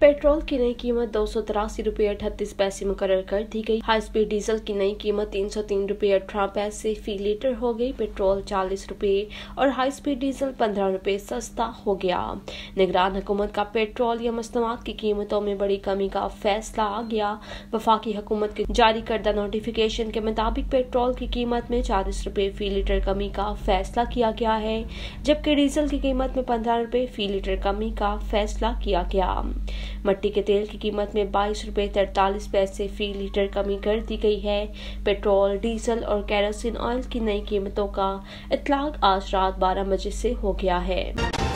Petrol की नई कीमत दो सौ तिरासी रूपए अठतीस पैसे मुकर कर दी गई। हाई स्पीड डीजल की नई कीमत तीन सौ तीन रूपए अठारह पैसे फ़ी लीटर हो गई। पेट्रोल चालीस रूपए और हाई स्पीड डीजल पंद्रह रूपए सस्ता हो गया। निगरान हुकूमत का पेट्रोल या मसनवात की कीमतों में बड़ी कमी का फैसला आ गया। वफाकी हुकूमत के जारी करदा नोटिफिकेशन के मुताबिक पेट्रोल की कीमत में चालीस रूपए फ़ी लीटर कमी का फैसला किया गया है, जबकि डीजल की कीमत में पंद्रह रूपए फ़ी लीटर कमी का फैसला किया गया। मट्टी के तेल की कीमत में बाईस रुपये तैतालीस पैसे फ़ी लीटर कमी कर दी गई है। पेट्रोल, डीजल और कैरोसिन ऑयल की नई कीमतों का इतलाक आज रात बारह बजे से हो गया है।